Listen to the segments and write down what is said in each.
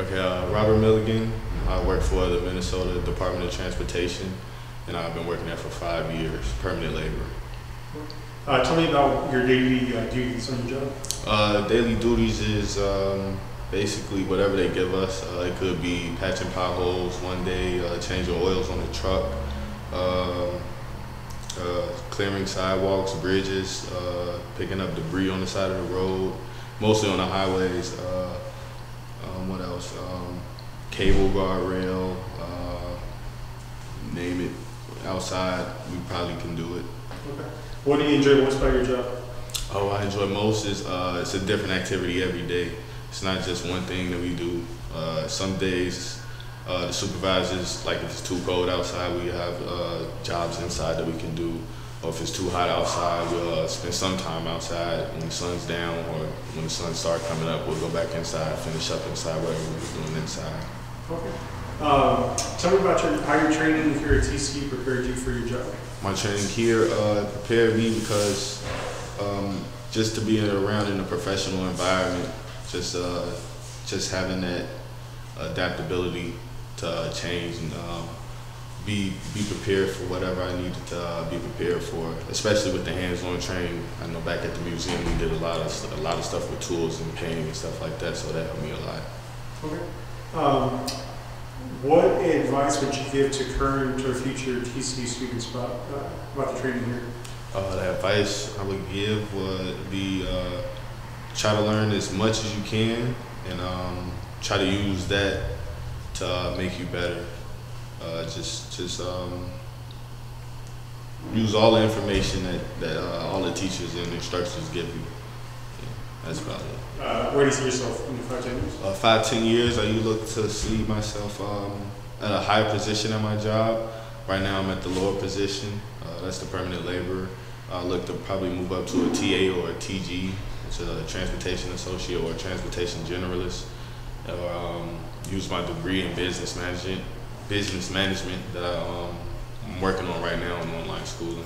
Okay, uh, Robert Milligan. I work for the Minnesota Department of Transportation, and I've been working there for five years, permanent labor. Uh, tell me about your daily uh, duties on your job. Uh, daily duties is um, basically whatever they give us. Uh, it could be patching potholes one day, uh, changing oils on the truck, um, uh, clearing sidewalks, bridges, uh, picking up debris on the side of the road, mostly on the highways. Uh, um, what else? Um, cable guardrail, uh, name it. Outside, we probably can do it. Okay. What do you enjoy most about your job? Oh, I enjoy most is uh, it's a different activity every day. It's not just one thing that we do. Uh, some days uh, the supervisors, like if it's too cold outside, we have uh, jobs inside that we can do. Or if it's too hot outside, we'll uh, spend some time outside when the sun's down or when the sun starts coming up, we'll go back inside, finish up inside whatever we're doing inside. Okay. Um, tell me about your, how your training here at TCU prepared you for your job. my training here uh, prepared me because um, just to be around in a professional environment, just uh, just having that adaptability to uh, change and um, be be prepared for whatever I needed to uh, be prepared for, especially with the hands-on training. I know back at the museum we did a lot of a lot of stuff with tools and painting and stuff like that, so that helped me a lot. Okay. Um, what advice would you give to current or future TCU students about, uh, about the training here? Uh, the advice I would give would be uh, try to learn as much as you can and um, try to use that to uh, make you better. Uh, just just um, use all the information that, that uh, all the teachers and instructors give you. That's about it. Uh, where do you see yourself in five, ten years? Uh, five, ten years, I you look to see myself um, at a higher position at my job. Right now, I'm at the lower position. Uh, that's the permanent laborer. I look to probably move up to a TA or a TG, which is a transportation associate or a transportation generalist, or um, use my degree in business management, business management that I, um, I'm working on right now in online schooling.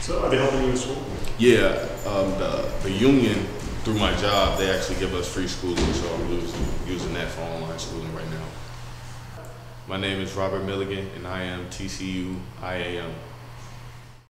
So are they helping you in school? Yeah, um, the, the union, through my job, they actually give us free schooling, so I'm using, using that for online schooling right now. My name is Robert Milligan, and I am TCU IAM.